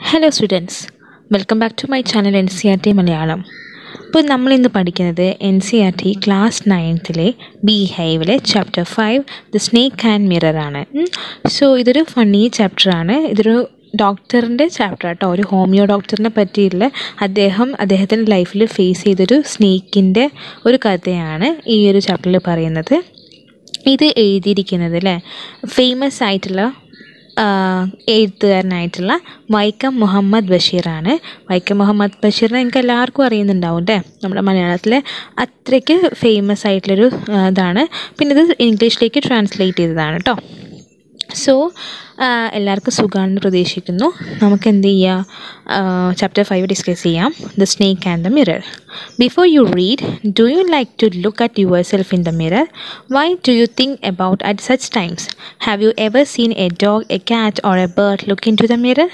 Hello students welcome back to my channel N C R T Malayalam ഇപ്പോൾ നമ്മളിന്ന് പഠിക്കുന്നത് N C R T class നയൻത്തിലെ ബി ഹൈവിലെ chapter five the snake and mirror ആണ്. So ഇതൊരു funny ചാപ്റ്ററാണ് ഇതൊരു ഡോക്ടറിന്റെ ചാപ്റ്റർ കേട്ടോ ഒരു ഹോമിയോ ഡോക്ടറിനെ പറ്റിയുള്ള അദ്ദേഹം അദ്ദേഹത്തിന്റെ ലൈഫിൽ ഫേസ് ചെയ്തൊരു സ്നേക്കിന്റെ ഒരു കഥയാണ് ഈ ഒരു ചാപ്റ്ററിൽ പറയുന്നത്. ഇത് എഴുതിയിരിക്കുന്നത് അല്ലേ ഫേമസ് ആയിട്ടുള്ള എഴുത്തുകാരനായിട്ടുള്ള വൈക്കം മുഹമ്മദ് ബഷീറാണ്. വൈക്കം മുഹമ്മദ് ബഷീറിനെ നിങ്ങൾക്ക് എല്ലാവർക്കും അറിയുന്നുണ്ടാവും അല്ലേ നമ്മുടെ മലയാളത്തിലെ അത്രയ്ക്ക് ഫേമസ് ആയിട്ടുള്ളൊരു ഇതാണ്. പിന്നെ ഇത് ഇംഗ്ലീഷിലേക്ക് ട്രാൻസ്ലേറ്റ് ചെയ്തതാണ് കേട്ടോ സോ എല്ലാവർക്കും സുഖമാണെന്ന് പ്രതീക്ഷിക്കുന്നു. നമുക്ക് എന്ത് ചെയ്യാം? ചാപ്റ്റർ ഫൈവ് ഡിസ്കസ് ചെയ്യാം. The snake and the mirror before you read do you like to look at yourself in the mirror why do you think about at such times have you ever seen a dog a cat or a bird look into the mirror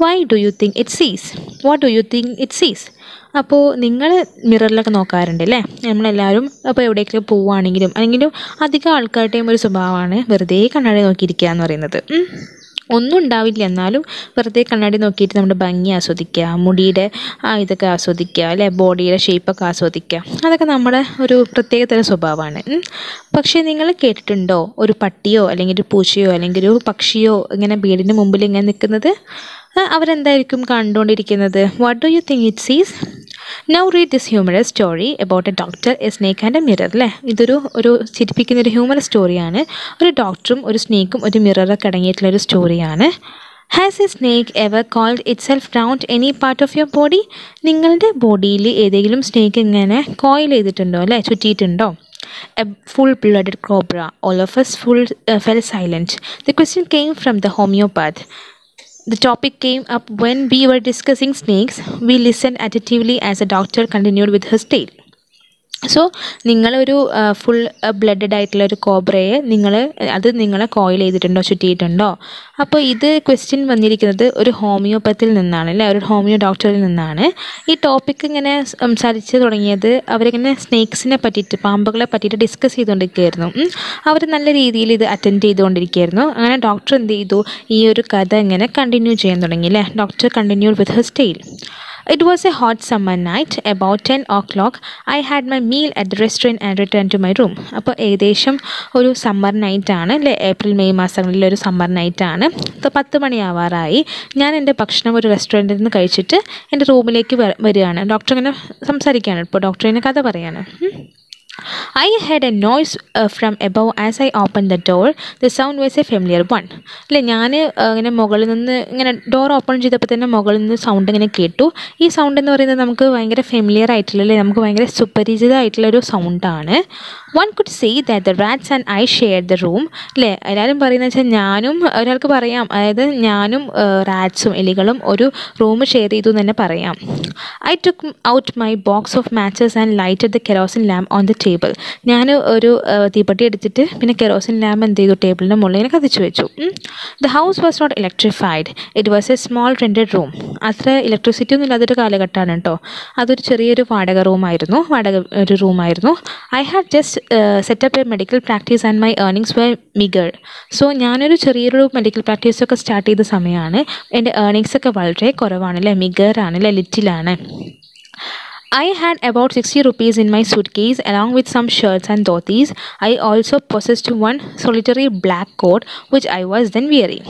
why do you think it sees what do you think it sees അപ്പോൾ നിങ്ങൾ മിററിലൊക്കെ നോക്കാറുണ്ട് അല്ലേ നമ്മളെല്ലാവരും അപ്പോൾ എവിടേക്കൊക്കെ പോവുകയാണെങ്കിലും അല്ലെങ്കിലും അധികം ആൾക്കാരുടെയും ഒരു സ്വഭാവമാണ് വെറുതെ കണ്ണാടി നോക്കിയിരിക്കുക എന്ന് പറയുന്നത്. ഒന്നും ഉണ്ടാവില്ല. എന്നാലും വെറുതെ കണ്ണാടി നോക്കിയിട്ട് നമ്മുടെ ഭംഗി ആസ്വദിക്കുക മുടിയുടെ ആ ഇതൊക്കെ ആസ്വദിക്കുക അല്ലെ? ബോഡിയുടെ ഷേപ്പൊക്കെ ആസ്വദിക്കുക. അതൊക്കെ നമ്മുടെ ഒരു പ്രത്യേക തരം സ്വഭാവമാണ് പക്ഷേ നിങ്ങൾ കേട്ടിട്ടുണ്ടോ? ഒരു പട്ടിയോ അല്ലെങ്കിൽ ഒരു പൂച്ചയോ അല്ലെങ്കിൽ ഒരു പക്ഷിയോ ഇങ്ങനെ വീടിന്റെ മുമ്പിൽ ഇങ്ങനെ നിൽക്കുന്നത്? അവരെന്തായിരിക്കും കണ്ടുകൊണ്ടിരിക്കുന്നത്? What do you think it sees now read this humorous story about a doctor a snake and a mirror അല്ലേ ഇതൊരു ഒരു ചിരിപ്പിക്കുന്ന ഒരു ഹ്യൂമർ സ്റ്റോറിയാണ് ഒരു ഡോക്ടറും ഒരു സ്നേക്കും ഒരു മിററൊക്കെ അടങ്ങിയിട്ടുള്ള ഒരു സ്റ്റോറിയാണ് has a snake ever coiled itself round any part of your body നിങ്ങളുടെ ബോഡിയിൽ ഏതെങ്കിലും സ്നേക്ക് ഇങ്ങനെ കോയിൽ ചെയ്തിട്ടുണ്ടോ അല്ലേ ചുറ്റിയിട്ടുണ്ടോ a full blooded cobra. All of us full fell silent silent. Question came from the homeopath. The topic came up when we were discussing snakes. We listened attentively as the doctor continued with his tale. So നിങ്ങളൊരു full blooded ആയിട്ടുള്ള ഒരു കോബ്രയെ നിങ്ങൾ അത് നിങ്ങളെ coil ചെയ്തിട്ടുണ്ടോ ചുറ്റിയിട്ടുണ്ടോ? അപ്പോൾ ഇത് question വന്നിരിക്കുന്നത് ഒരു ഹോമിയോപ്പത്തിൽ നിന്നാണ് അല്ലേ? ഒരു ഹോമിയോ ഡോക്ടറിൽ നിന്നാണ്. ഈ ടോപ്പിക് ഇങ്ങനെ സംസാരിച്ച് തുടങ്ങിയത് അവരിങ്ങനെ സ്നേക്സിനെ പറ്റിയിട്ട് പാമ്പുകളെ പറ്റിയിട്ട് ഡിസ്കസ് ചെയ്തുകൊണ്ടിരിക്കുകയായിരുന്നു. അവർ നല്ല രീതിയിൽ ഇത് അറ്റൻഡ് ചെയ്തുകൊണ്ടിരിക്കുകയായിരുന്നു. അങ്ങനെ ഡോക്ടർ എന്ത് ചെയ്തു? ഈ ഒരു കഥ ഇങ്ങനെ കണ്ടിന്യൂ ചെയ്യാൻ തുടങ്ങി അല്ലേ? Doctor continue with her style It was a hot summer night. About 10 o'clock, I had my meal at the restaurant and returned to my room. അപ്പോൾ ഏകദേശം ഒരു സമ്മർ നൈറ്റ് ആണ്. അല്ലേ ഏപ്രിൽ മെയ് മാസങ്ങളിൽ ഒരു സമ്മർ നൈറ്റ് ആണ്. അപ്പോൾ പത്ത് മണിയാവാറായി. ഞാൻ എന്റെ ഭക്ഷണം ഒരു റെസ്റ്റോറന്റിൽ നിന്ന് കഴിച്ചിട്ട് എന്റെ റൂമിലേക്ക് വരികയാണ്. ഡോക്ടർ ഇങ്ങനെ സംസാരിക്കുകയാണ്. ഇപ്പോൾ ഡോക്ടർ ഇങ്ങനെ കഥ പറയാണ്. I heard a noise uh, from above as I opened the door. The sound was a familiar one. അല്ലേ ഞാൻ ഇങ്ങനെ മുകളിൽ നിന്ന് ഇങ്ങനെ ഡോർ ഓപ്പൺ ചെയ്തപ്പോൾ തന്നെ മുകളിൽ നിന്ന് സൗണ്ട് ഇങ്ങനെ കേട്ടു. ഈ സൗണ്ട് എന്ന് പറയുന്നത് നമുക്ക് ഭയങ്കര ഫെമിലിയർ ആയിട്ടുള്ള അല്ലേ നമുക്ക് ഭയങ്കര സുപരിചിതമായിട്ടുള്ളൊരു സൗണ്ടാണ് one could see that the rats and I share the room അല്ലേ എല്ലാവരും പറയുന്നത് വെച്ചാൽ ഞാനും ഒരാൾക്ക് പറയാം. അതായത് ഞാനും റാറ്റ്സും എലികളും ഒരു റൂം ഷെയർ ചെയ്തു എന്ന് തന്നെ പറയാം. I took out my box of matches and light the kerosene lamp on the table ഞാൻ ഒരു തീപ്പെട്ടി എടുത്തിട്ട് പിന്നെ കെറോസിൻ ലാമ്പ് എന്ത് ചെയ്തു ടേബിളിന്റെ മുകളിൽ കത്തിച്ചു വെച്ചു. The house was not electrified it was a small rented room അത്ര ഇലക്ട്രിസിറ്റി ഒന്നും ഇല്ലാത്തൊരു കാലഘട്ടമാണ് കേട്ടോ അതൊരു ചെറിയൊരു വാടക റൂമായിരുന്നു വാടക ഒരു റൂമായിരുന്നു I have just set up a medical practice and my earnings were meagre so ഞാനൊരു ചെറിയൊരു മെഡിക്കൽ പ്രാക്ടീസൊക്കെ സ്റ്റാർട്ട് ചെയ്ത സമയമാണ് എന്റെ ഏർണിങ്സ് ഒക്കെ വളരെ കുറവാണ് അല്ലേ മിഗർ ആണ് അല്ലേ ലിറ്റിലാണ് I had about 60 rupees in my suitcase along with some shirts and dhotis. I also possessed one solitary black coat which I was then wearing.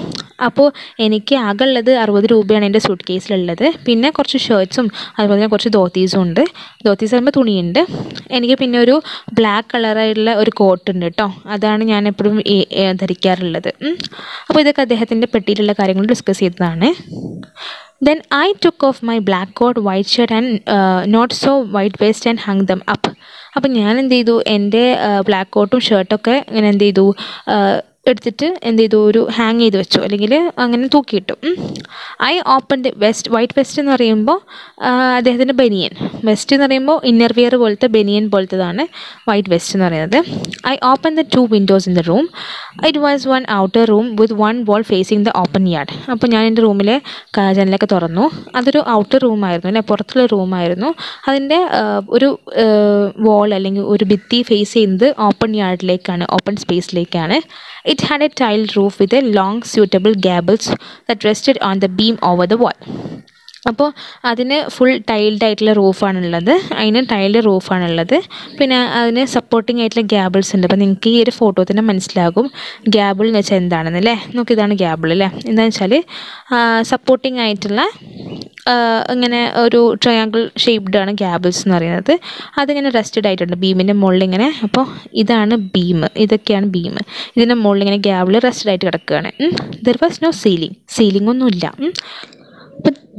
അപ്പോൾ എനിക്ക് ആകെ ഉള്ളത് അറുപത് രൂപയാണ് എന്റെ സൂട്ട് കേസിലുള്ളത് പിന്നെ കുറച്ച് ഷർട്ട്സും അതുപോലെ തന്നെ കുറച്ച് ധോത്തീസും ഉണ്ട്. ധോത്തീസ് പറയുമ്പോൾ തുണിയുണ്ട്. എനിക്ക് പിന്നെ ഒരു ബ്ലാക്ക് കളറായിട്ടുള്ള ഒരു കോട്ട് ഉണ്ട് കേട്ടോ അതാണ് ഞാൻ എപ്പോഴും ധരിക്കാറുള്ളത്. അപ്പോൾ ഇതൊക്കെ അദ്ദേഹത്തിന്റെ പെട്ടിയിലുള്ള കാര്യങ്ങൾ ഡിസ്കസ് ചെയ്തതാണ്. Then I took off my black coat, white shirt and uh, not so white vest and hung them up. അപ്പം ഞാൻ എന്ത് ചെയ്തു എന്റെ ബ്ലാക്ക് കോട്ടും ഷർട്ടൊക്കെ ഇങ്ങനെ എന്ത് ചെയ്തു എടുത്തിട്ട് എന്ത് ചെയ്തു? ഒരു ഹാങ് ചെയ്ത് വെച്ചു. അല്ലെങ്കിൽ അങ്ങനെ തൂക്കിയിട്ടു. I open the vest white vest എന്ന് പറയുമ്പോൾ അദ്ദേഹത്തിന്റെ ബനിയൻ. വെസ്റ്റ് എന്ന് പറയുമ്പോൾ ഇന്നർ വിയർ പോലത്തെ ബനിയൻ പോലത്തതാണ് വൈറ്റ് വെസ്റ്റ് എന്ന് പറയുന്നത്. I open the two windows in the room it was one outer room with one wall facing the open yard അപ്പോൾ ഞാൻ എന്റെ റൂമിലെ ജനലൊക്കെ തുറന്നു. അതൊരു ഔട്ടർ റൂമായിരുന്നു അല്ലെ? പുറത്തുള്ള റൂമായിരുന്നു അതിന്റെ ഒരു വോൾ അല്ലെങ്കിൽ ഒരു ഭിത്തി ഫേസ് ചെയ്യുന്നത് ഓപ്പൺ യാർഡിലേക്കാണ് ഓപ്പൺ സ്പേസിലേക്കാണ് It It had a tiled roof with a long suitable gables that rested on the beam over the wall. അപ്പോൾ അതിന് ഫുൾ ടൈൽഡ് ആയിട്ടുള്ള റൂഫാണുള്ളത് അതിന് ടൈൽഡ് റൂഫാണുള്ളത് പിന്നെ അതിന് സപ്പോർട്ടിംഗ് ആയിട്ടുള്ള ഗ്യാബിൾസ് ഉണ്ട്. അപ്പോൾ നിങ്ങൾക്ക് ഈ ഒരു ഫോട്ടോ തന്നെ മനസ്സിലാകും ഗ്യാബിൾ എന്ന് വെച്ചാൽ എന്താണെന്ന് അല്ലേ നോക്കി ഇതാണ് ഗ്യാബിൾ അല്ലേ എന്താണെന്ന് വെച്ചാൽ സപ്പോർട്ടിംഗ് ആയിട്ടുള്ള ഇങ്ങനെ ഒരു ട്രയാങ്കിൾ ഷേപ്ഡ് ആണ് ഗ്യാബിൾസ് എന്ന് പറയുന്നത്. അതിങ്ങനെ റെസ്റ്റഡ് ആയിട്ടുണ്ട്. ബീമിന്റെ മുകളിൽ ഇങ്ങനെ. അപ്പോൾ ഇതാണ് ബീം ഇതൊക്കെയാണ് ബീം ഇതിന്റെ മുകളിൽ ഇങ്ങനെ ഗ്യാബിൾ റെസ്റ്റഡ് ആയിട്ട് കിടക്കുകയാണ്. There was no ceiling ceiling ഒന്നുമില്ല.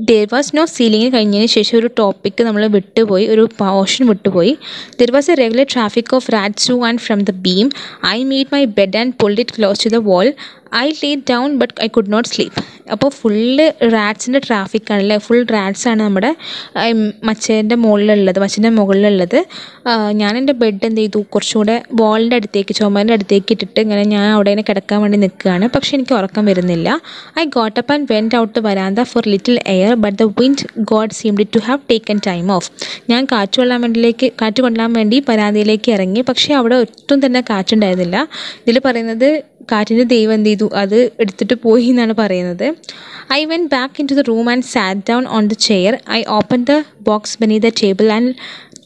ദർ വാസ് നോ സീലിംഗ് കഴിഞ്ഞതിന് ശേഷം ഒരു ടോപ്പിക്ക് നമ്മൾ വിട്ടുപോയി ഒരു പോർഷൻ വിട്ടുപോയി. There was a regular traffic of rats to and from the beam I made my bed and pulled it close to the wall I lay down but I could not sleep അപ്പോൾ full റാറ്റ്സിന്റെ traffic ആണല്ലേ full rats ആണ് നമ്മുടെ മച്ചേന്റെ മുകളിലുള്ളത് മച്ചേന്റെ മുകളിലുള്ളത്. ഞാൻ എന്റെ bed എന്ത് ചെയ്തു? കുറച്ചുകൂടെ വാളിന്റെ അടുത്തേക്ക് ചുമരിന്റെ അടുത്തേക്ക് ഇട്ടിട്ട് ഇങ്ങനെ ഞാൻ അവിടെ ഇങ്ങനെ കിടക്കാൻ വേണ്ടി നിൽക്കുകയാണ്. പക്ഷേ എനിക്ക് ഉറക്കം വരുന്നില്ല. I got up and went out verandah for little air but the wind god seemed to have taken time off ഞാൻ കാറ്റ് കൊള്ളാൻ വേണ്ടിയിലേക്ക് കാറ്റ് കൊള്ളാൻ വേണ്ടി പരാതിയിലേക്ക് ഇറങ്ങി. പക്ഷേ അവിടെ ഒട്ടും തന്നെ കാറ്റുണ്ടായിരുന്നില്ല. ഇതിൽ പറയുന്നത് കാറ്റിന്റെ ദൈവം എന്ത് ചെയ്തു? അത് എടുത്തിട്ട് പോയി എന്നാണ് പറയുന്നത്. I went back into the room and sat down on the chair I open the box beneath the table and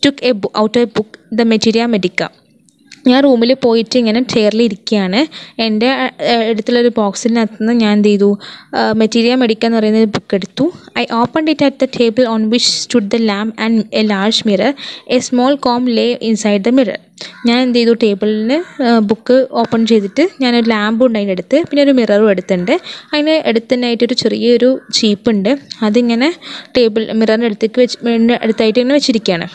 took a out a book the materia medica ഞാൻ റൂമിൽ പോയിട്ട് ഇങ്ങനെ ചെയറിൽ ഇരിക്കുകയാണ് എന്റെ അടുത്തുള്ള അടുത്തുള്ളൊരു ബോക്സിനകത്ത് നിന്ന് ഞാൻ എന്ത് ചെയ്തു? മെറ്റീരിയൽ മെഡിക്ക എന്ന് പറയുന്ന ഒരു ബുക്ക് എടുത്തു. I open it at the table on which stood the lamp and a large mirror a small comb lay inside the mirror ഞാൻ എന്ത് ചെയ്തു? ടേബിളിന് ബുക്ക് ഓപ്പൺ ചെയ്തിട്ട് ഞാനൊരു ലാമ്പും ഉണ്ട് അതിന്റെ അടുത്ത്. പിന്നെ ഒരു മിററും എടുത്തിട്ടുണ്ട്. അതിന് ഒരു ചെറിയൊരു ചീപ്പുണ്ട് അതിങ്ങനെ ടേബിൾ മിററിന്റെ അടുത്തേക്ക് വെച്ച് അടുത്തായിട്ട് ഇങ്ങനെ വെച്ചിരിക്കുകയാണ്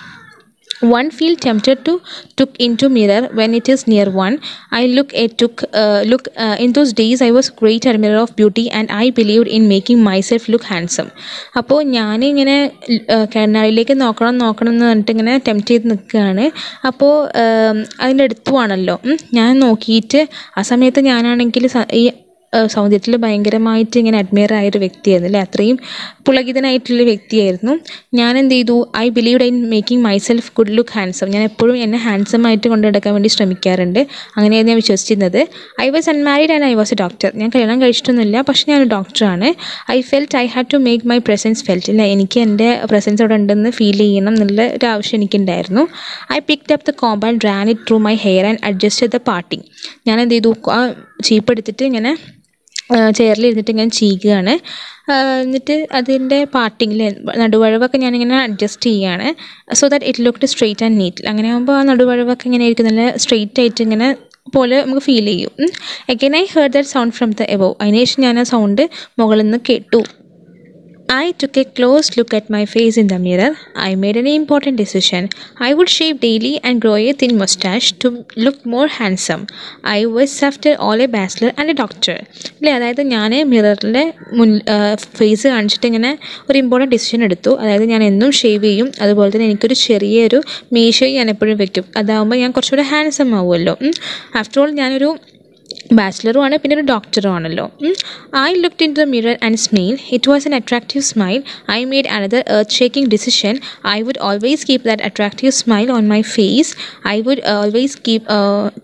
one feel tempted to took into mirror when it is near one i look at took uh, look uh, in those days i was great admirer of beauty and i believed in making myself look handsome അപ്പോൾ ഞാനിങ്ങനെ കണ്ണാടിയിലേക്ക് നോക്കണം നോക്കണം എന്ന് പറഞ്ഞിട്ട് ഇങ്ങനെ tempt ചെയ്ത് നിൽക്കുകയാണ് അപ്പോൾ അതിന്റെ അടുത്തുവാണല്ലോ. ഞാൻ നോക്കിയിട്ട് ആ സമയത്ത് ഞാനാണെങ്കിൽ ഈ സൗന്ദര്യത്തിൽ ഭയങ്കരമായിട്ട് ഇങ്ങനെ അഡ്മയർ ആയ ഒരു വ്യക്തിയായിരുന്നു അല്ലേ? അത്രയും പുളകിതനായിട്ടുള്ള വ്യക്തിയായിരുന്നു. ഞാൻ എന്ത് ചെയ്തു? I believe in making myself good look handsome ഞാൻ എപ്പോഴും എന്നെ ഹാൻസം ആയിട്ട് കൊണ്ടുനടക്കാൻ വേണ്ടി ശ്രമിക്കാറുണ്ട്. അങ്ങനെയായിരുന്നു ഞാൻ വിശ്വസിച്ചിരുന്നത്. I was unmarried and I was a doctor ഞാൻ കല്യാണം കഴിച്ചിട്ടൊന്നുമില്ല പക്ഷേ ഞാനൊരു ഡോക്ടറാണ് I felt I had to make my presence felt ഇല്ല എനിക്ക് എന്റെ പ്രസൻസ് അവിടെ ഉണ്ടെന്ന് ഫീൽ ചെയ്യണം എന്നുള്ള ഒരു ആവശ്യം എനിക്കുണ്ടായിരുന്നു. I picked up the comb and ran it through my hair and adjust the parting ഞാൻ എന്ത് ചെയ്തു? ആ ചീപ്പ് എടുത്തിട്ട് ഇങ്ങനെ ചെയറിൽ ഇരുന്നിട്ട് ഇങ്ങനെ ചെയ്യുകയാണ് എന്നിട്ട് അതിന്റെ പാർട്ടിങ്ങിൽ നടുവഴവൊക്കെ ഞാനിങ്ങനെ അഡ്ജസ്റ്റ് ചെയ്യുകയാണ് so that it looked straight and neat അങ്ങനെ ആകുമ്പോൾ ആ നടുവഴവൊക്കെ ഇങ്ങനെ ആയിരിക്കും. നല്ല സ്ട്രെയിറ്റ് ആയിട്ട് ഇങ്ങനെ പോലെ നമുക്ക് ഫീൽ ചെയ്യും. Again I heard that sound from the above അതിനുശേഷം ഞാൻ ആ സൗണ്ട് മുകളിൽ നിന്ന് കേട്ടു. I took a close look at my face in the mirror. I made an important decision. I would shave daily and grow a thin mustache to look more handsome. I was after all a bachelor and a doctor. അല്ലേ അതായത് ഞാൻ മിററിലെ മുൻ face കാണിച്ചിട്ട് ഇങ്ങനെ ഒരു important decision എടുത്തു അതായത് ഞാൻ എന്നും ഷേവ് ചെയ്യും അതുപോലെ തന്നെ എനിക്കൊരു ചെറിയൊരു മീശയും ഞാൻ എപ്പോഴും വെക്കും അതാകുമ്പോൾ ഞാൻ കുറച്ചുകൂടെ ഹാൻസം ആവുമല്ലോ ആഫ്റ്റർ ഓൾ ഞാനൊരു ബാച്ചിലറും ആണ് പിന്നെ ഒരു ഡോക്ടറും ആണല്ലോ. I looked into the mirror and smile it was an attractive smile I made another earth shaking decision I would always keep that attractive smile on my face I would always keep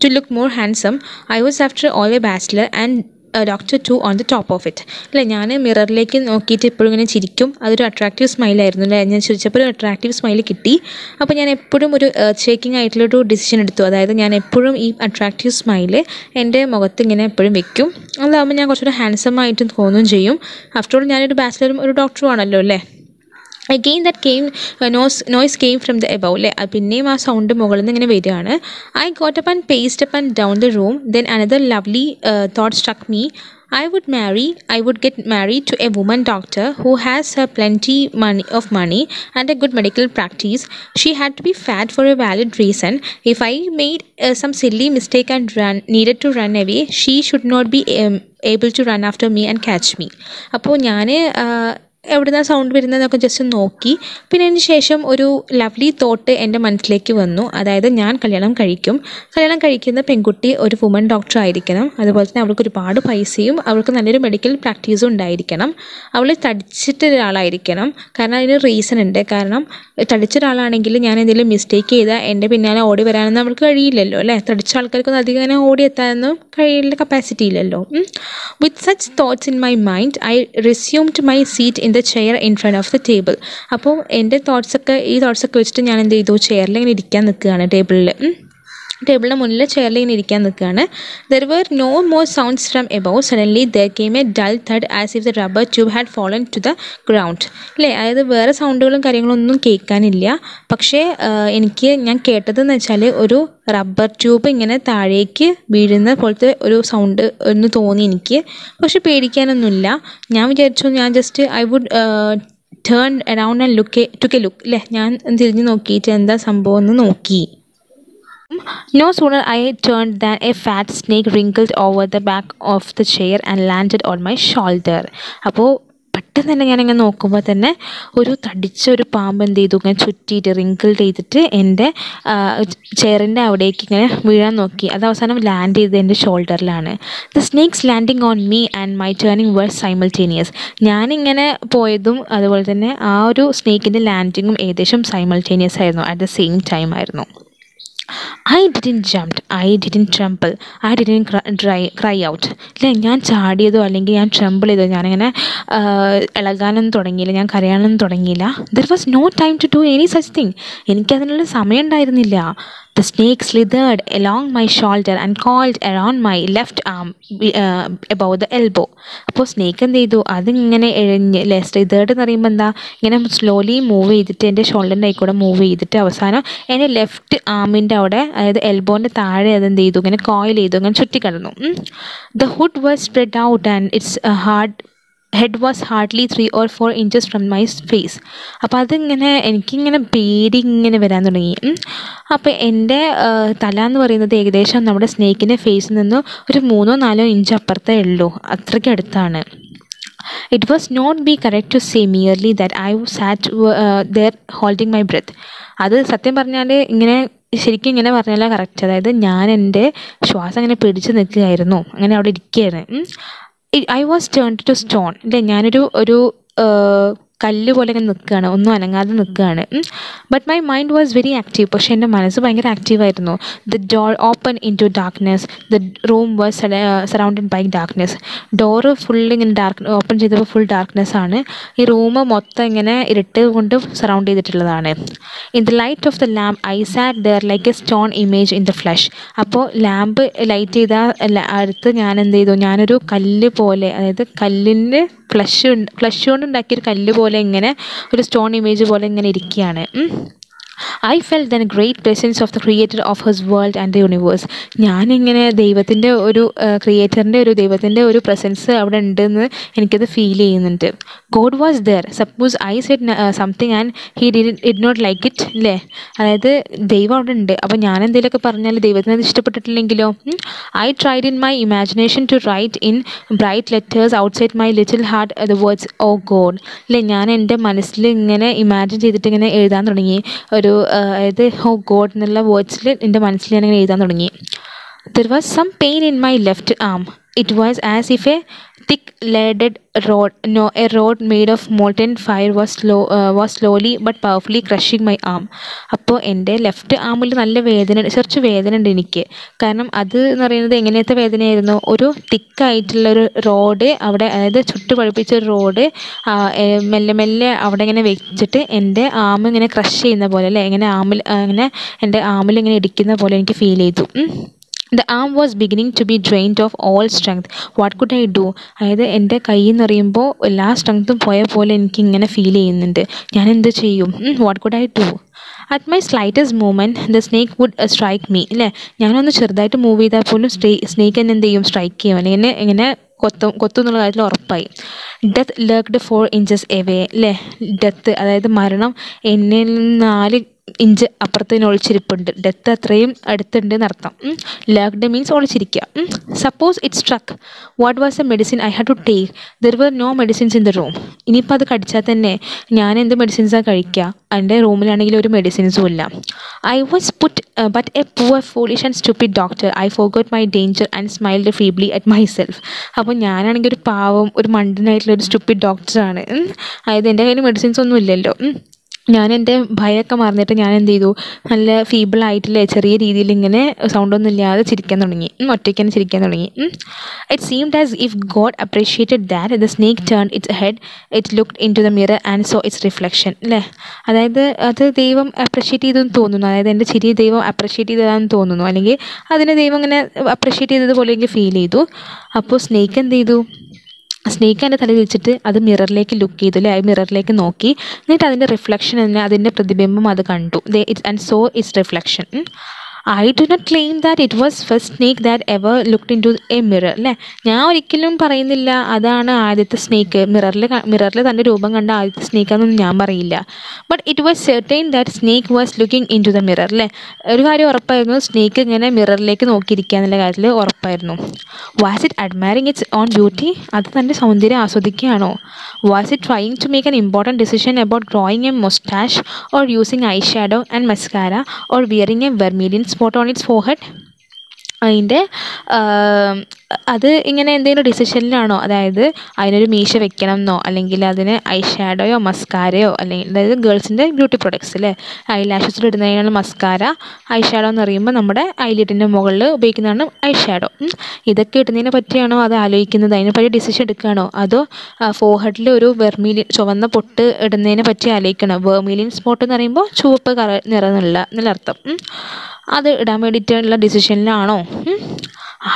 to look more handsome I was after all a bachelor and doctor too on the top of it അല്ലേ ഞാൻ മിററിലേക്ക് നോക്കിയിട്ട് എപ്പോഴും ഇങ്ങനെ ചിരിക്കും. അതൊരു attractive സ്മൈലായിരുന്നു അല്ലേ? ഞാൻ ചിരിച്ചപ്പോൾ ഒരു അട്രാക്റ്റീവ് സ്മൈൽ കിട്ടി. അപ്പോൾ ഞാൻ എപ്പോഴും ഒരു ഷേക്കിംഗ് ആയിട്ടുള്ളൊരു ഡിസിഷൻ എടുത്തു. അതായത് ഞാൻ എപ്പോഴും ഈ അട്രാക്റ്റീവ് സ്മൈൽ എന്റെ മുഖത്ത് ഇങ്ങനെ എപ്പോഴും വെക്കും. അതാകുമ്പോൾ ഞാൻ കുറച്ചുകൂടെ ഹാൻസം ആയിട്ട് തോന്നുകയും ചെയ്യും. ആഫ്റ്റർ ഓൾ ഞാനൊരു ബാച്ചിലറും ഒരു ഡോക്ടറും ആണല്ലോ അല്ലേ? Again that came nose noise came from the above അല്ലേ പിന്നെയും ആ സൗണ്ട് മുകളിൽ നിന്ന് ഇങ്ങനെ വരികയാണ് I got up and paced up and down the room then another lovely thought struck me marry, I would get married to a woman doctor who has her plenty money of money and a good medical practice. She had to be fat for a valid reason. If I made uh, some silly mistake and run, needed to run away, she should not be um, able to run after me and catch me. അപ്പോൾ ഞാൻ എവിടുന്ന sound വരുന്നതെന്നൊക്കെ just നോക്കി. പിന്നെ അതിന് ശേഷം ഒരു lovely thought എന്റെ മനസ്സിലേക്ക് വന്നു. അതായത് ഞാൻ കല്യാണം കഴിക്കും. കല്യാണം കഴിക്കുന്ന പെൺകുട്ടി ഒരു വുമൺ ഡോക്ടർ ആയിരിക്കണം. അതുപോലെ തന്നെ അവൾക്ക് ഒരുപാട് പൈസയും അവൾക്ക് നല്ലൊരു മെഡിക്കൽ പ്രാക്ടീസും ഉണ്ടായിരിക്കണം. അവൾ തടിച്ചിട്ട് ഒരാളായിരിക്കണം കാരണം അതിന് റീസൺ ഉണ്ട്. കാരണം തടിച്ച ഒരാളാണെങ്കിൽ ഞാൻ എന്തെങ്കിലും മിസ്റ്റേക്ക് ചെയ്താൽ എന്റെ പിന്നാലെ ഓടി വരാനൊന്നും അവൾക്ക് കഴിയില്ലല്ലോ അല്ലേ? തടിച്ച ആൾക്കാർക്കൊന്നും അധികം അങ്ങനെ ഓടി എത്താനൊന്നും കഴിയുള്ള കപ്പാസിറ്റി ഇല്ലല്ലോ. With such thoughts in my mind I resumed my seat in the chair in front of the table അപ്പോൾ എന്റെ തോട്ട്സൊക്കെ ഈ തോട്ട്സൊക്കെ വെച്ചിട്ട് ഞാൻ എന്ത് ചെയ്തു ചെയറിൽ ഇങ്ങനെ ഇരിക്കാൻ നിൽക്കുകയാണ് ടേബിളിൽ ടേബിളിന് മുന്നിൽ ചെയറിൽ ഇങ്ങനെ ഇരിക്കാൻ നിൽക്കുകയാണ്. There were no more sounds from above suddenly there came a dull thud as if the rubber tube had fallen to the ground അല്ലേ അതായത് വേറെ സൗണ്ടുകളും കാര്യങ്ങളും ഒന്നും കേൾക്കാനില്ല. പക്ഷേ എനിക്ക് ഞാൻ കേട്ടതെന്ന് വെച്ചാൽ ഒരു റബ്ബർ ട്യൂബ് ഇങ്ങനെ താഴേക്ക് വീഴുന്ന പോലത്തെ ഒരു സൗണ്ട് ഒന്ന് തോന്നി എനിക്ക്. പക്ഷെ പേടിക്കാനൊന്നുമില്ല. ഞാൻ വിചാരിച്ചു ഞാൻ just I would turn around and look took a look അല്ലേ ഞാൻ തിരിഞ്ഞ് നോക്കിയിട്ട് എന്താ സംഭവം എന്ന് നോക്കി. No sooner I turned than a fat snake wrinkled over the back of the chair and landed on my shoulder. അപ്പോൾ പെട്ടെന്ന് തന്നെ ഞാനിങ്ങനെ നോക്കുമ്പോൾ തന്നെ ഒരു തടിച്ച ഒരു പാമ്പ് എന്ത് ചെയ്തു? ഇങ്ങനെ ചുറ്റിയിട്ട് റിങ്കിൾഡ് ചെയ്തിട്ട് എന്റെ ചെയറിന്റെ അവിടേക്ക് ഇങ്ങനെ വീഴാൻ നോക്കി. അത് അവസാനം ലാൻഡ് ചെയ്തത് എന്റെ ഷോൾഡറിലാണ് the snakes landing on me and my turning were simultaneous ഞാനിങ്ങനെ പോയതും അതുപോലെ തന്നെ ആ ഒരു സ്നേക്കിന്റെ ലാൻഡിങ്ങും ഏകദേശം സൈമൾട്ടേനിയസ് ആയിരുന്നു. അറ്റ് ദ സെയിം ടൈം ആയിരുന്നു. I didn't jump I didn't trample I didn't dry cry out ഇല്ല ഞാൻ ചാടിയതോ അല്ലെങ്കിൽ ഞാൻ ട്രംപിൾ ചെയ്തോ ഞാനിങ്ങനെ ഇളകാനൊന്നും തുടങ്ങിയില്ല ഞാൻ കരയാനൊന്നും തുടങ്ങിയില്ല. There was no time to do any such thing എനിക്കതിനുള്ള സമയം ഉണ്ടായിരുന്നില്ല. The slithered along my shoulder and coiled around my left arm uh, above the elbow. അപ്പോൾ സ്നേക്ക് എന്ത് ചെയ്തു? അതിങ്ങനെ എഴഞ്ഞ് അല്ലേ സ്ലിതേർഡ് എന്ന് പറയുമ്പോൾ എന്താ? ഇങ്ങനെ സ്ലോലി മൂവ് ചെയ്തിട്ട് എന്റെ ഷോൾഡറിന്റെ കൂടെ മൂവ് ചെയ്തിട്ട് അവസാനം എന്റെ ലെഫ്റ്റ് ആമിന്റെ അവിടെ അതായത് എൽബോന്റെ താഴെ അതെന്ത് ചെയ്തു? ഇങ്ങനെ കോയിൽ ചെയ്തു ഇങ്ങനെ ചുറ്റിക്കിടന്നു. The hood was spread out and its hard head was hardly three or four inches from my face അപ്പോൾ അതിങ്ങനെ എനിക്കിങ്ങനെ പേടി ഇങ്ങനെ വരാൻ തുടങ്ങി. അപ്പോൾ എന്റെ തല എന്ന് പറയുന്നത് ഏകദേശം നമ്മുടെ സ്നേക്കിന്റെ ഫേസിൽ നിന്ന് ഒരു മൂന്നോ നാലോ ഇഞ്ച് അപ്പുറത്തേ ഉള്ളൂ. അത്രയ്ക്ക് അടുത്താണ്. It was not be correct to say merely that I sat there holding my breath അത് സത്യം പറഞ്ഞാൽ ഇങ്ങനെ ശരിക്കും ഇങ്ങനെ പറഞ്ഞാൽ കറക്റ്റ് അതായത് ഞാൻ എന്റെ ശ്വാസം ഇങ്ങനെ പിടിച്ച് നിൽക്കുകയായിരുന്നു. അങ്ങനെ അവിടെ ഇരിക്കുകയായിരുന്നു. I was turn to stone അല്ലെ ഞാനൊരു ഒരു കല്ല് പോലെ ഇങ്ങനെ നിൽക്കുകയാണ് ഒന്നും അനങ്ങാതെ നിൽക്കുകയാണ് but my mind was very active പക്ഷേ എന്റെ മനസ്സ് ഭയങ്കര ആക്റ്റീവായിരുന്നു the door open into darkness the room was surrounded by darkness door full ഇങ്ങനെ ഡാർക്ക് ഓപ്പൺ ചെയ്തപ്പോൾ ഫുൾ ഡാർക്ക്നെസ് ആണ്. ഈ റൂം മൊത്തം ഇങ്ങനെ ഇരുട്ട് കൊണ്ട് സറൗണ്ട് ചെയ്തിട്ടുള്ളതാണ്. In the light of the lamp I sat there like a stone image in the flush അപ്പോൾ ലാമ്പ് ലൈറ്റ് ചെയ്ത അടുത്ത് ഞാൻ എന്ത് ചെയ്തു? ഞാനൊരു കല്ല് പോലെ അതായത് കല്ലിന്റെ ഫ്ലഷ് ഫ്ലഷ് കൊണ്ട് ഉണ്ടാക്കിയൊരു കല്ല് പോലെ ഇങ്ങനെ ഒരു സ്റ്റോൺ ഇമേജ് പോലെ ഇങ്ങനെ ഇരിക്കുകയാണ്. I felt then great presence of the creator of his world and the universe ഞാനിങ്ങനെ ദൈവത്തിന്റെ ഒരു ക്രിയേറ്ററിന്റെ ഒരു ദൈവത്തിന്റെ ഒരു പ്രസൻസ് അവിടെ ഉണ്ടെന്ന് എനിക്കത് ഫീൽ ചെയ്യുന്നുണ്ട്. God was there suppose I said something and he did not like it അല്ലേ അതായത് ദൈവം അവിടെ ഉണ്ട്. അപ്പോൾ ഞാൻ എന്തെങ്കിലുമൊക്കെ പറഞ്ഞാൽ ദൈവത്തിന് അത് ഇഷ്ടപ്പെട്ടിട്ടില്ലെങ്കിലോ? I tried in my imagination to write in bright letters outside my little heart the words O God അല്ലേ ഞാൻ എന്റെ മനസ്സിൽ ഇങ്ങനെ ഇമാജിൻ ചെയ്തിട്ട് ഇങ്ങനെ എഴുതാൻ തുടങ്ങി. ഒരു ആ, അതായത് ഹോ ഗോഡ് എന്നുള്ള വേർഡ്സിൽ എന്റെ മനസ്സിൽ ഞാൻ ഇങ്ങനെ എഴുതാൻ തുടങ്ങി. There was some pain in my left arm it was as if a thick leaded rod no a rod made of molten fire was slow uh, was slowly but powerfully crushing my arm. അപ്പോൾ എന്റെ left ആമിൽ നല്ല വേദന ചെറിച്ച് വേദന ഉണ്ട് എനിക്ക്. കാരണം അത് എന്ന് പറയുന്നത് എങ്ങനത്തെ വേദനയായിരുന്നു? ഒരു തിക്കായിട്ടുള്ള ഒരു റോഡ് അവിടെ അതായത് ചുട്ടു പഴുപ്പിച്ച ഒരു റോഡ് മെല്ലെ മെല്ലെ അവിടെ ഇങ്ങനെ വെച്ചിട്ട് എന്റെ ആം ഇങ്ങനെ ക്രഷ് ചെയ്യുന്ന പോലെ അല്ലേ? ഇങ്ങനെ ആമിൽ ഇങ്ങനെ എന്റെ ആമിൽ ഇങ്ങനെ ഇടിക്കുന്ന പോലെ എനിക്ക് ഫീൽ ചെയ്തു. The arm was beginning to be drained of all strength what could I do അതായത് എന്റെ കൈ എന്ന് പറയുമ്പോൾ എല്ലാ സ്ട്രെങ്ത്തും പോയ പോലെ എനിക്ക് ഇങ്ങനെ ഫീൽ ചെയ്യുന്നുണ്ട്. ഞാൻ എന്ത് ചെയ്യും? What could I do at my slightest movement the snake would strike me അല്ലേ? ഞാനൊന്ന് ചെറുതായിട്ട് മൂവ് ചെയ്താൽ പോലും സ്ട്രേ സ്നേക്ക് എന്നെ എന്ത് ചെയ്യും? സ്ട്രൈക്ക് ചെയ്യും. അല്ലെങ്കിൽ എന്നെ ഇങ്ങനെ കൊത്തും കൊത്തും എന്നുള്ള കാര്യത്തിൽ ഉറപ്പായി. Death lurked four inches away അല്ലേ? ഡെത്ത് അതായത് മരണം എന്നിൽ നാല് ഇഞ്ച് അപ്പുറത്തിന് ഒളിച്ചിരിപ്പുണ്ട്. ഡെത്ത് അത്രയും അടുത്തുണ്ട് എന്നർത്ഥം. Lurked means ഒളിച്ചിരിക്കുക. Suppose it struck what was a medicine I had to take there were no medicines in the room ഇനിയിപ്പോൾ അത് കടിച്ചാൽ തന്നെ ഞാൻ എന്ത് മെഡിസിൻസാണ് കഴിക്കുക എന്റെ റൂമിലാണെങ്കിൽ ഒരു മെഡിസിൻസും ഇല്ല. I was put but a poor foolish and stupid doctor I forgot my danger and smiled feebly at myself അപ്പോൾ ഞാനാണെങ്കിൽ ഒരു പാവം ഒരു മണ്ടനായിട്ടുള്ള ഒരു സ്റ്റുപ്പിഡ് ഡോക്ടറാണ് അതായത് എന്റെ കയ്യിൽ മെഡിസിൻസ് ഒന്നും ഇല്ലല്ലോ. ഞാൻ എന്റെ ഭയമൊക്കെ മറന്നിട്ട് ഞാൻ എന്ത് ചെയ്തു നല്ല ഫീബിൾ ആയിട്ടില്ലേ? ചെറിയ രീതിയിൽ ഇങ്ങനെ സൗണ്ടൊന്നും ഇല്ലാതെ ചിരിക്കാൻ തുടങ്ങി. ഒറ്റയ്ക്ക് തന്നെ ചിരിക്കാൻ തുടങ്ങി. It seemed as if God appreciated that the snake turn its head it look into the mirror and saw its reflection അല്ലേ അതായത് അത് ദൈവം അപ്രീഷിയേറ്റ് ചെയ്തെന്ന് തോന്നുന്നു. അതായത് എന്റെ ചിരി ദൈവം അപ്രീഷിയേറ്റ് ചെയ്തതാണെന്ന് തോന്നുന്നു. അല്ലെങ്കിൽ അതിനെ ദൈവം ഇങ്ങനെ അപ്രീഷിയേറ്റ് ചെയ്തതുപോലെ എനിക്ക് ഫീൽ ചെയ്തു. അപ്പോൾ സ്നേക്ക് എന്ത് ചെയ്തു സ്നേക്ക് അതിന്റെ തല വെച്ചിട്ട് അത് മിററിലേക്ക് ലുക്ക് ചെയ്തു അല്ലേ? ആ മിററിലേക്ക് നോക്കി. എന്നിട്ട് അതിന്റെ റിഫ്ലക്ഷൻ തന്നെ അതിന്റെ പ്രതിബിംബം അത് കണ്ടു. They it and saw its reflection I do not claim that it was first snake that ever look into a mirror അല്ലേ? ഞാൻ ഒരിക്കലും പറയുന്നില്ല അതാണ് ആദ്യത്തെ സ്നേക്ക് മിററിൽ മിററിൽ തന്റെ രൂപം കണ്ട ആദ്യത്തെ സ്നേക്കാന്നൊന്നും ഞാൻ പറയില്ല. But it was certain that snake was looking into the mirror അല്ലേ? ഒരു കാര്യം ഉറപ്പായിരുന്നു സ്നേക്ക് ഇങ്ങനെ മിററിലേക്ക് നോക്കിയിരിക്കുക എന്നുള്ള കാര്യത്തിൽ ഉറപ്പായിരുന്നു. Was it admiring its own beauty അത് തന്റെ സൗന്ദര്യം ആസ്വദിക്കുകയാണോ? Was it trying to make an important decision about drawing a moustache or using eye shadow and mascara or wearing a vermilion spot on its forehead അതിന്റെ അത് ഇങ്ങനെ എന്തെങ്കിലും ഡിസിഷനിലാണോ അതായത് അതിനൊരു മീശ വെക്കണം എന്നോ അല്ലെങ്കിൽ അതിന് ഐ ഷാഡോയോ മസ്കാരയോ അല്ലെങ്കിൽ അതായത് ഗേൾസിന്റെ ബ്യൂട്ടി പ്രൊഡക്ട്സ് അല്ലേ ഐ ലാഷസിൽ ഇടുന്നതിനാണ് മസ്കാര ഐ ഷാഡോ എന്ന് പറയുമ്പോൾ നമ്മുടെ ഐലിഡിന്റെ മുകളിൽ ഉപയോഗിക്കുന്നതാണ് ഐ ഷാഡോ ഇതൊക്കെ ഇടുന്നതിനെ പറ്റിയാണോ അത് ആലോചിക്കുന്നത്? അതിനെ പറ്റി ഡിസിഷൻ എടുക്കുകയാണോ? അതോ ഫോഹഡിൽ ഒരു വെർമീലിയൻ ചുവന്ന പൊട്ട് ഇടുന്നതിനെ പറ്റി ആലോചിക്കണം? വെർമീലിയൻ സ്പോട്ട് എന്ന് പറയുമ്പോൾ ചുവപ്പ് കറ നിറമുള്ള അർത്ഥം അത് ഇടാൻ വേണ്ടിയിട്ടുള്ള ഡിസിഷനിലാണോ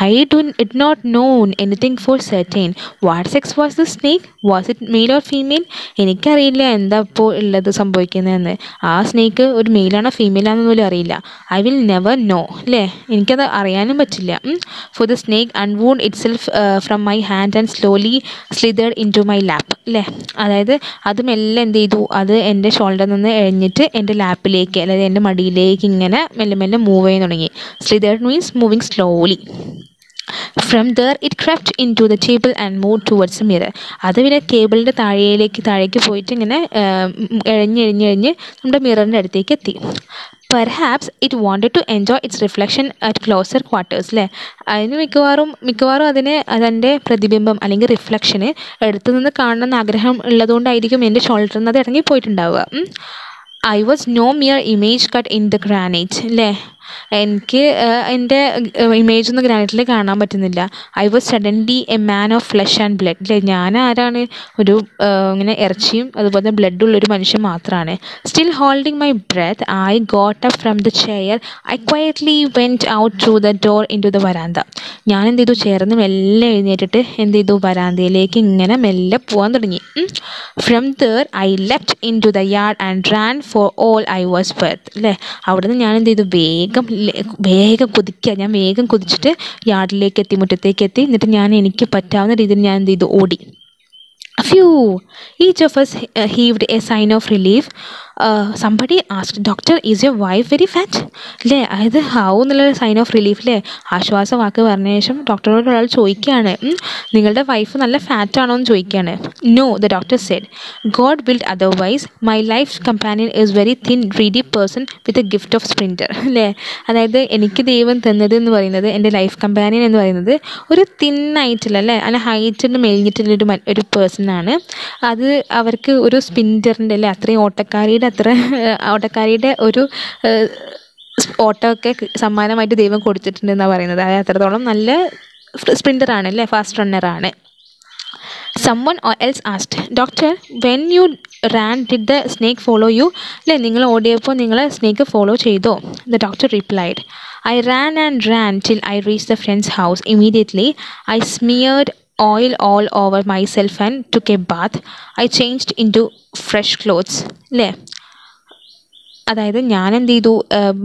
I do it not known anything for certain what sex was the snake was it male or female എനിക്കറിയില്ല എന്താ ഇപ്പോൾ ഉള്ളത് സംഭവിക്കുന്നതെന്ന്. ആ സ്നേക്ക് ഒരു മെയിലാണോ ഫീമെയിലാണെന്ന് പോലും അറിയില്ല. ഐ വിൽ നെവർ നോ അല്ലേ എനിക്കത് അറിയാനും പറ്റില്ല. For the snake unwound itself from my hand and slowly slithered into my lap അല്ലേ അതായത് അത് മെല്ലെ എന്ത് ചെയ്തു? അത് എന്റെ ഷോൾഡറിൽ നിന്ന് എഴിഞ്ഞിട്ട് എന്റെ ലാപ്പിലേക്ക് അതായത് എന്റെ മടിയിലേക്ക് ഇങ്ങനെ മെല്ലെ മെല്ലെ മൂവ് ചെയ്യാൻ തുടങ്ങി. Slithered means moving slowly from there it crawled into the table and move towards mirror അത് പിന്നെ ടേബിളിന്റെ താഴേലേക്ക് താഴേക്ക് പോയിട്ട് ഇങ്ങനെ എഴഞ്ഞെഴിഞ്ഞെഴിഞ്ഞ് നമ്മുടെ മിററിന്റെ അടുത്തേക്ക് എത്തി. Perhaps it wanted to enjoy its reflection at closer quarters അല്ലേ അതിന് മിക്കവാറും മിക്കവാറും അതിന് അതിന്റെ പ്രതിബിംബം അല്ലെങ്കിൽ റിഫ്ലക്ഷന് എടുത്തു നിന്ന് കാണണമെന്ന് ആഗ്രഹം ഉള്ളതുകൊണ്ടായിരിക്കും എന്റെ ഷോൾഡറിൽ നിന്ന് അത് ഇറങ്ങി പോയിട്ടുണ്ടാവുക I was no mere image cut in the granite അല്ലേ എനിക്ക് എന്റെ ഇമേജ് ഒന്നും ഗ്രാനൈറ്റിൽ കാണാൻ പറ്റുന്നില്ല. I was suddenly a man of flesh and blood അല്ലേ ഞാൻ ആരാണ്? ഒരു ഇങ്ങനെ ഇറച്ചിയും അതുപോലെ ബ്ലഡ് ഉള്ളൊരു മനുഷ്യൻ മാത്രമാണ് still holding my breath I got up from the chair I quietly went out through the door into the verandah ഞാൻ എന്ത് ചെയ്തു? ചേർന്ന് മെല്ലെ എഴുന്നേറ്റിട്ട് എന്ത് ചെയ്തു? വരാന്തയിലേക്ക് ഇങ്ങനെ മെല്ലെ പോകാൻ തുടങ്ങി. From there I left into the yard and ran for all I was worth അല്ലേ അവിടുന്ന് ഞാൻ എന്ത് ചെയ്തു? വേഗം ലെ- വേഗം കുതിക്കുക ഞാൻ വേഗം കുതിച്ചിട്ട് യാർഡിലേക്ക് എത്തി മുറ്റത്തേക്ക് എത്തി. എന്നിട്ട് ഞാൻ എനിക്ക് പറ്റാവുന്ന രീതിയിൽ ഞാൻ എന്ത് ചെയ്തു? ഓടി. Few each of us heaved heaved a sign of somebody asked doctor is your wife very fat അല്ലേ അതായത് ഹൗ എന്നുള്ള സൈൻ ഓഫ് റിലീഫ് അല്ലേ ആശ്വാസ വാക്ക് പറഞ്ഞ ശേഷം ഡോക്ടറോട് ഒരാൾ ചോദിക്കുകയാണ് "ഉം, നിങ്ങളുടെ വൈഫ് നല്ല ഫാറ്റാണോ ആണോ എന്ന് ചോദിക്കുകയാണ്. No the doctor said God build otherwise my life companion is very thin reedy person with a gift of sprinter അല്ലേ അതായത് എനിക്ക് ദൈവം തന്നത് എന്ന് പറയുന്നത് എന്റെ ലൈഫ് കമ്പാനിയൻ എന്ന് പറയുന്നത് ഒരു തിന്നായിട്ടുള്ള അല്ലേ അല്ല ഹൈറ്റിന് മെലിഞ്ഞിട്ടുള്ള ഒരു ഒരു പേഴ്സണാണ് അത് അവർക്ക് ഒരു സ്പിന്ററിന്റെ അല്ലേ അത്രയും ഓട്ടക്കാരിയുടെ അത്ര ഓട്ടക്കാരിയുടെ ഒരു ഓട്ടമൊക്കെ സമ്മാനമായിട്ട് ദൈവം കൊടുത്തിട്ടുണ്ടെന്നാണ് പറയുന്നത്. അതായത് അത്രത്തോളം നല്ല സ്പ്രിന്ററാണ് അല്ലേ? ഫാസ്റ്റ് റണ്ണറാണ് someone else else asked when you ran did the snake follow you? അല്ലേ നിങ്ങൾ ഓടിയപ്പോൾ നിങ്ങൾ സ്നേക്ക് ഫോളോ ചെയ്തോ. The doctor replied I ran and ran till I reach the friend's house immediately I smeared oil all over myself and took a bath I changed into fresh clothes അല്ലേ? അതായത് ഞാൻ എന്ത് ചെയ്തു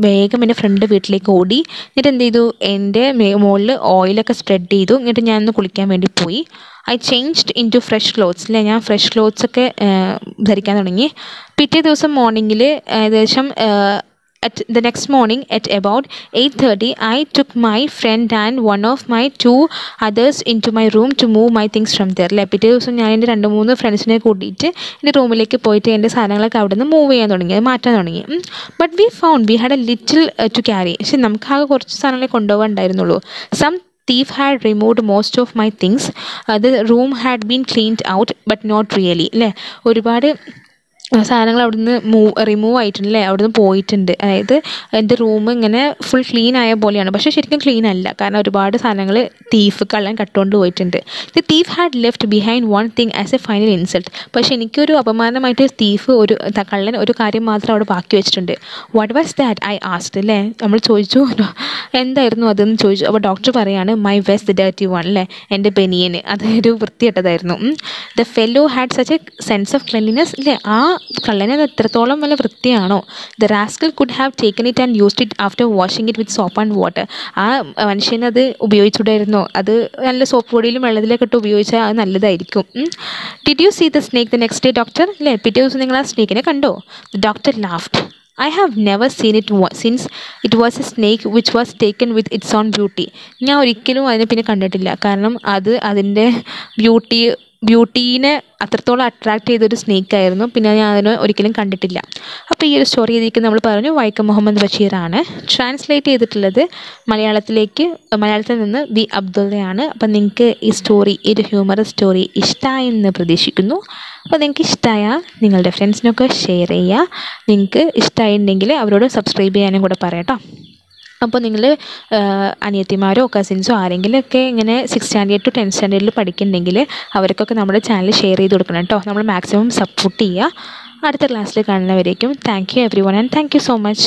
വേഗം എന്റെ front വീട്ടിലേക്ക് ഓടി. എന്നിട്ട് എന്ത് ചെയ്തു എന്റെ മുകളിൽ ഓയിലൊക്കെ സ്പ്രെഡ് ചെയ്തു. എന്നിട്ട് ഞാൻ ഒന്ന് കുളിക്കാൻ വേണ്ടി പോയി. I changed into fresh clothes അല്ലേ ഞാൻ ഫ്രഷ് ക്ലോത്ത്സ് ഒക്കെ ധരിക്കാൻ തുടങ്ങി. പിറ്റേ ദിവസം മോർണിംഗിൽ ഏകദേശം at the next morning at about 8.30 i took my friend and one of my two others into my room to move my things from there അല്ലേ പിറ്റേ ദിവസം ഞാൻ എന്റെ രണ്ട് മൂന്ന് ഫ്രണ്ട്സിനെ കൂട്ടിയിട്ട് എന്റെ റൂമിലേക്ക് പോയിട്ട് എന്റെ സാധനങ്ങളൊക്കെ അവിടെ നിന്ന് മൂവ് ചെയ്യാൻ തുടങ്ങി അത് മാറ്റാൻ തുടങ്ങി but we found we had a little to carry പക്ഷെ നമുക്ക് ആകെ കുറച്ച് സാധനങ്ങളെ കൊണ്ടുപോകാൻ some thief had removed most of my things uh, the room had been cleaned out but not really അല്ലേ ഒരുപാട് സാധനങ്ങൾ അവിടുന്ന് മൂവ് റിമൂവ് ആയിട്ടുണ്ട് അല്ലേ അവിടുന്ന് പോയിട്ടുണ്ട്. അതായത് എന്റെ റൂം ഇങ്ങനെ ഫുൾ ക്ലീൻ ആയ പോലെയാണ്. പക്ഷേ ശരിക്കും ക്ലീൻ അല്ല. കാരണം ഒരുപാട് സാധനങ്ങൾ തീഫ് കള്ളൻ കട്ടുകൊണ്ട് പോയിട്ടുണ്ട്. The thief had left behind one thing as a final insult പക്ഷേ എനിക്കൊരു അപമാനമായിട്ട് തീഫ് ഒരു കള്ളൻ ഒരു കാര്യം മാത്രം അവിടെ ബാക്കി വെച്ചിട്ടുണ്ട്. What was that I asked അല്ലേ നമ്മൾ ചോദിച്ചു. എന്തായിരുന്നു അതെന്ന് ചോദിച്ചു. അപ്പോൾ ഡോക്ടർ പറയാണ് മൈ വെസ്റ്റ് ഡേർട്ടി വൺ അല്ലേ എന്റെ ബനിയന്. അതൊരു വൃത്തിയിട്ടതായിരുന്നു the fellow had such a sense of cleanliness അല്ലേ ആ കള്ളന് അത് എത്രത്തോളം വല്ല വൃത്തിയാണോ. The rascal could have taken it and used it after washing it with soap and water ആ മനുഷ്യനത് ഉപയോഗിച്ചുകൂടായിരുന്നോ. അത് നല്ല സോപ്പ് പൊടിയിലും വെള്ളത്തിലൊക്കെ ഇട്ട് ഉപയോഗിച്ചാൽ അത് നല്ലതായിരിക്കും. Did you see the snake the next day doctor അല്ലേ പിറ്റേ ദിവസം നിങ്ങൾ ആ സ്നേക്കിനെ കണ്ടോ? The doctor laughed I have never seen it since it was a snake which was taken with its own beauty ഞാൻ ഒരിക്കലും അതിനെ പിന്നെ കണ്ടിട്ടില്ല. കാരണം അത് അതിന്റെ ബ്യൂട്ടി ബ്യൂട്ടീനെ അത്രത്തോളം അട്രാക്ട് ചെയ്തൊരു സ്നേക്ക് ആയിരുന്നു. പിന്നെ ഞാൻ അതിനെ ഒരിക്കലും കണ്ടിട്ടില്ല. അപ്പോൾ ഈ ഒരു സ്റ്റോറി എഴുതിയിരിക്കുന്നത് നമ്മൾ പറഞ്ഞു വൈക്കം മുഹമ്മദ് ബഷീറാണ്. ട്രാൻസ്ലേറ്റ് ചെയ്തിട്ടുള്ളത് മലയാളത്തിലേക്ക് മലയാളത്തിൽ നിന്ന് ബി അബ്ദുള്ളയാണ്. അപ്പം നിങ്ങൾക്ക് ഈ സ്റ്റോറി ഒരു ഹ്യൂമറസ് സ്റ്റോറി ഇഷ്ടമായെന്ന് പ്രതീക്ഷിക്കുന്നു. അപ്പോൾ നിങ്ങൾക്ക് ഇഷ്ടമായാൽ നിങ്ങളുടെ ഫ്രണ്ട്സിനൊക്കെ ഷെയർ ചെയ്യുക നിങ്ങൾക്ക് ഇഷ്ടമായിട്ടുണ്ടെങ്കിൽ അവരോട് സബ്സ്ക്രൈബ് ചെയ്യാനും കൂടെ പറയാം കേട്ടോ അപ്പോൾ നിങ്ങൾ അനിയത്തിമാരോ കസിൻസോ ആരെങ്കിലും ആരെങ്കിലുമൊക്കെ ഇങ്ങനെ സിക്സ് സ്റ്റാൻഡേർഡ് ടു ടെൻത്ത് സ്റ്റാൻഡേർഡിൽ പഠിക്കുന്നുണ്ടെങ്കിൽ അവർക്കൊക്കെ നമ്മുടെ ചാനൽ ഷെയർ ചെയ്ത് കൊടുക്കണം കേട്ടോ. നമ്മൾ മാക്സിമം സപ്പോർട്ട് ചെയ്യുക. അടുത്ത ക്ലാസ്സിൽ കാണുന്നവരേക്കും thank you everyone and thank you so much